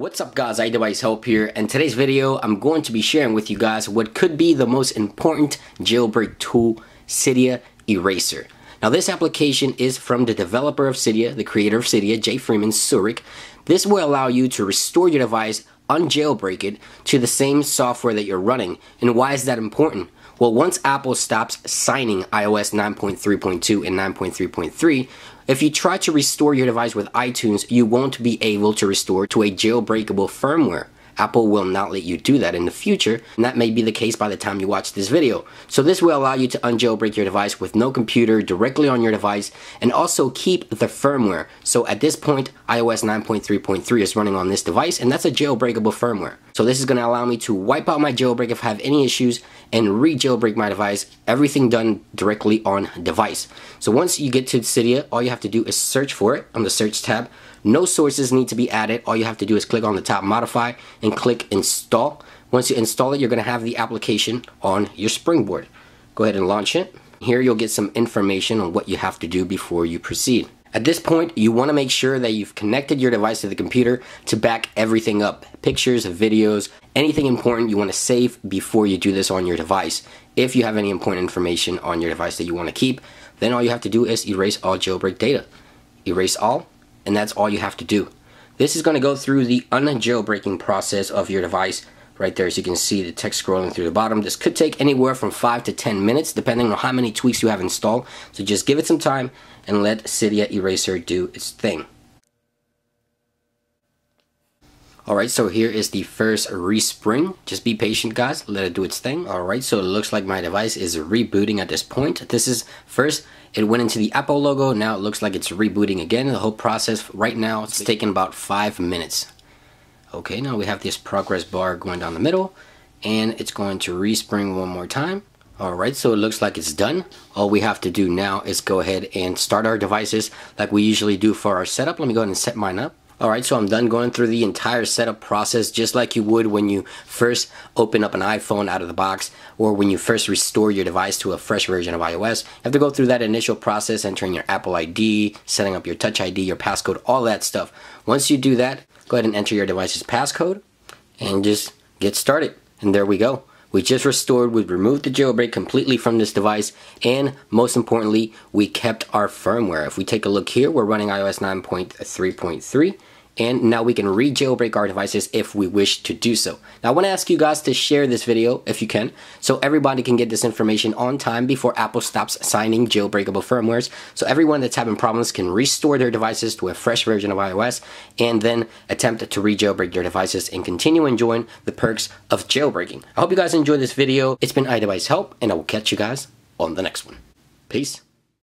What's up guys, iDevice Help here, and today's video I'm going to be sharing with you guys what could be the most important jailbreak tool, Cydia Eraser. Now this application is from the developer of Cydia, the creator of Cydia, Jay Freeman saurik. This will allow you to restore your device, unjailbreak it, to the same software that you're running. And why is that important? Well, once Apple stops signing iOS 9.3.2 and 9.3.3, if you try to restore your device with iTunes, you won't be able to restore to a jailbreakable firmware. Apple will not let you do that in the future, and that may be the case by the time you watch this video. So this will allow you to unjailbreak your device with no computer directly on your device, and also keep the firmware. So at this point, iOS 9.3.3 is running on this device, and that's a jailbreakable firmware. So this is going to allow me to wipe out my jailbreak if I have any issues and re-jailbreak my device, everything done directly on device. So once you get to Cydia, all you have to do is search for it on the search tab no sources need to be added. All you have to do is click on the top modify and click install. Once you install it, you're going to have the application on your Springboard. Go ahead and launch it. Here you'll get some information on what you have to do before you proceed. At this point, you want to make sure that you've connected your device to the computer to back everything up. Pictures, videos, anything important you want to save before you do this on your device. If you have any important information on your device that you want to keep, then all you have to do is erase all jailbreak data. Erase all, and that's all you have to do. This is going to go through the unjailbreaking process of your device right there as you can see the text scrolling through the bottom. This could take anywhere from 5 to 10 minutes depending on how many tweaks you have installed. So just give it some time and let Cydia Eraser do its thing. Alright, so here is the first respring. Just be patient guys, let it do its thing. Alright, so it looks like my device is rebooting at this point. This is first, it went into the Apple logo, now it looks like it's rebooting again. The whole process right now, it's taking about five minutes. Okay, now we have this progress bar going down the middle, and it's going to respring one more time. Alright, so it looks like it's done. All we have to do now is go ahead and start our devices like we usually do for our setup. Let me go ahead and set mine up. Alright, so I'm done going through the entire setup process just like you would when you first open up an iPhone out of the box or when you first restore your device to a fresh version of iOS. You have to go through that initial process, entering your Apple ID, setting up your Touch ID, your passcode, all that stuff. Once you do that, go ahead and enter your device's passcode and just get started. And there we go. We just restored, we removed the jailbreak completely from this device, and most importantly, we kept our firmware. If we take a look here, we're running iOS 9.3.3 and now we can re-jailbreak our devices if we wish to do so. Now I want to ask you guys to share this video if you can, so everybody can get this information on time before Apple stops signing jailbreakable firmwares, so everyone that's having problems can restore their devices to a fresh version of iOS and then attempt to re-jailbreak their devices and continue enjoying the perks of jailbreaking. I hope you guys enjoyed this video. It's been iDevice Help, and I will catch you guys on the next one. Peace.